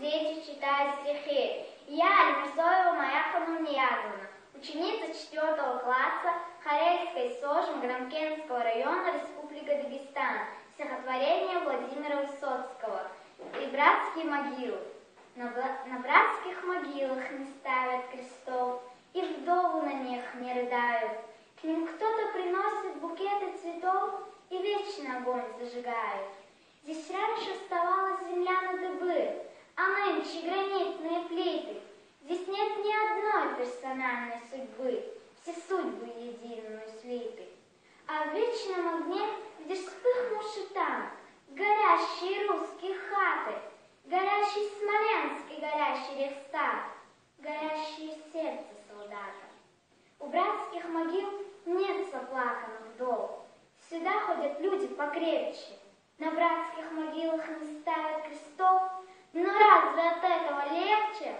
дети читают стихи. Я, Альмерсоева Моя Хамуньязовна, ученица 4 класса Харельской СОЖ Грамкенского района Республика Дагестан, стихотворение Владимира Высоцкого и братские могилы. На, на братских могилах не ставят крестов, и вдову на них не рыдают. К ним кто-то приносит букеты цветов и вечный огонь зажигает. Персональной судьбы, все судьбы единую слиты. А в вечном огне, где вспыхнувший танк, горящие русские хаты, горящий Смоленск и горящий Рейхстаг, горящее сердце солдата. У братских могил нет заплаканных вдов, сюда ходят люди покрепче, на братских могилах не ставят крестов, но разве от этого легче?